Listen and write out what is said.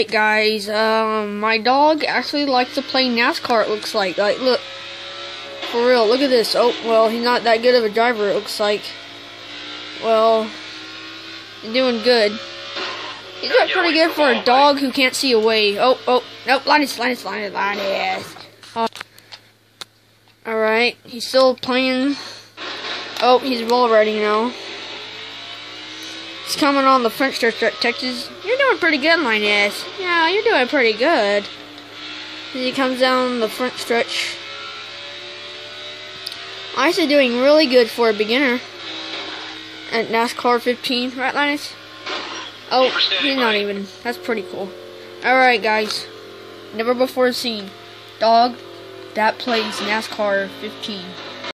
Alright guys, um, my dog actually likes to play NASCAR it looks like. Like, look. For real, look at this. Oh, well, he's not that good of a driver it looks like. Well, he's doing good. He's doing pretty good for a dog who can't see away. Oh, oh, nope, Linus, Linus, Linus, Linus. Oh. Alright, he's still playing. Oh, he's roll riding now. He's coming on the front stretch, Texas. You're doing pretty good, Linus. Yeah, you're doing pretty good. As he comes down the front stretch. I is doing really good for a beginner. At NASCAR 15, right, Linus? Oh, he's not even. That's pretty cool. Alright, guys. Never before seen. Dog that plays NASCAR 15.